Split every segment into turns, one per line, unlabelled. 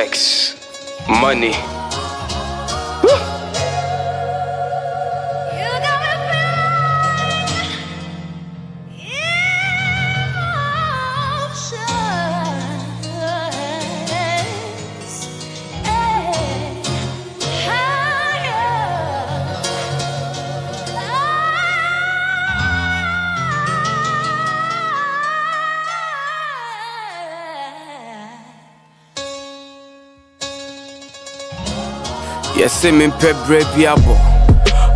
X, money. Mempɛ berɛ bi abɔ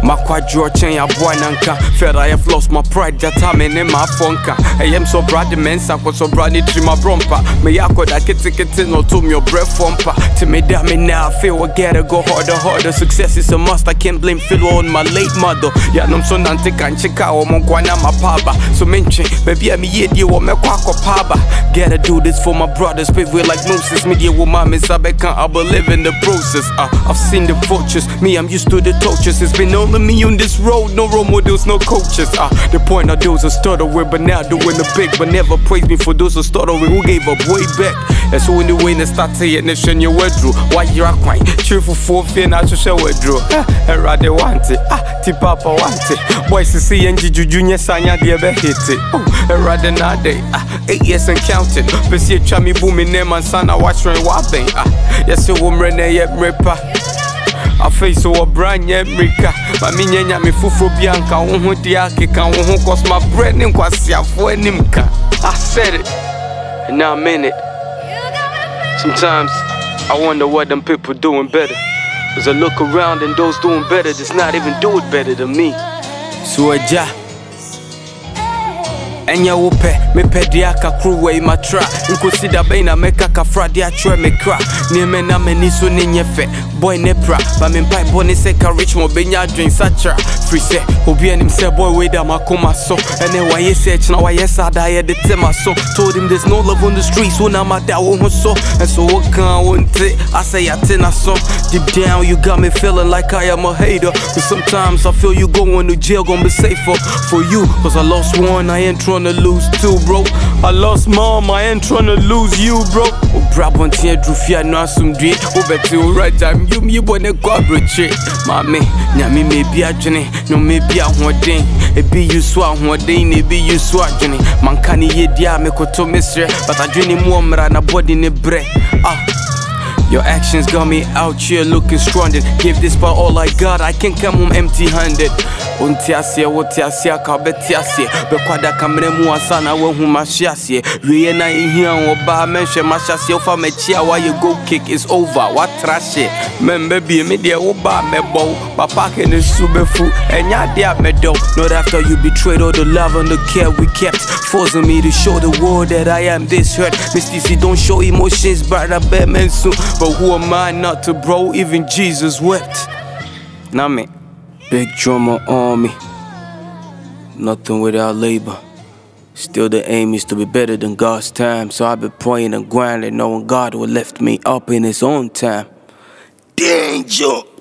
makwadwo ɔkyɛn aboa nanka I have lost my pride That time gyata me ne maafɔ nka ɛyɛm sɛ ɔbra de mensa kɔ sɛ ɔbra ne tiri maborɔ mpa meyɛ akɔda ketekete na ɔto me ɔbrɛ fɔ mpa to me da me now I feel I gotta go harder harder. Success is a must I can't blame Philo on my late mother yɛnom so nante kankye ka wɔ mo nkwa na mapaba so mentwe baabi a meyɛ die wɔ mɛkɔ aba gotta do this for my brothers pave way like Moses. Media wo ma me nsa bɛka I believe in the process. Uh, I've seen the vultures me I'm used to the tortures. It's been only me on this road no role models no coaches. Uh, the point of those who with but now doing the big but never praise me for those who started who gave up way back? That's when the way to start saying this when you withdrew why you're quite cheerful for fear not to show withdrew and rather want it. Ah tipapa want it. Boys to see and junior sanya dear be hit it. Oh and rather not day ah eight years and counting. But see chami booming name and son I watch rain whopping. Ah yes you woman yet ripper afei sɛ wɔbra nyɛ mmirika ma menyɛ nyame foforɔ bi anka wo ho deɛ akeka wo ho cause mabrɛ ne nkwaseafoɔ anim ka. I said it. And now I mean it. Sometimes I wonder what them people doing better. Cause I look around and those doing better just not even do it better than me. So agya ɛnyɛ wo pɛ mepɛ deɛ aka koro wei matra nkosi da na mɛka kafra de me kra. Nneɛma na m'ani so ne nyɛ fɛ boy ne pra ba me mpaebɔ ne sɛ ka rich ma ɔbɛnya adwen sakra firi sɛ obi anim sɛ boy wei da makoma so? Ɛnɛ wayɛ sɛ ɛkyena wayɛ saa da yɛde te ma so. Told him there's no love on the streets wo na mada wo ho so? And so what ɛnso wokaa wo nte asɛ yɛate na so deep down you got me feeling like I am a hater. But sometimes I feel you going to jail gonna be safer for you. Cause I lost one I ain't trying to lose two bro. I lost mom I ain't trying to lose you bro. Oh, Obra bontie drufia no asomdue wobɛte wo ragya yom yi bɔ ne kɔ abrɛkyire maame nyame ma ebi adwene nnwoma ebi ahoɔden ebi yi so ahoɔden na ebi yi so adwene manka ne yɛdi a mekoto mesrɛ but adwene mu ɔmmra na bɔde ne brɛ ah Your actions got me out here looking stranded. Give this part all I got, I can't come home empty handed. Unti aseɛ wote aseɛ ka wobɛte aseɛ bɛkwada kamera mu ansa na woahu mahye aseɛ wieɛ na ɛhia wɔ baa mɛnhwɛ mahyɛ aseɛ wofa m'akyi a woayɛ go kick is over? Woatra hye mɛmba bie me deɛ woba a mɛbɔ wo papake ne su bɛfu ɛnyɛ adeɛ a not after you betrayed all the love and the care we kept. Forcing me to show the world that I am this hurt. Misty C don't show emotions but I bet men soon but who am I not to bro even Jesus wept? Now me Big drummer on me. Nothing without labor. Still, the aim is to be better than God's time. So I've been praying and grinding, knowing God will lift me up in His own time. Danger!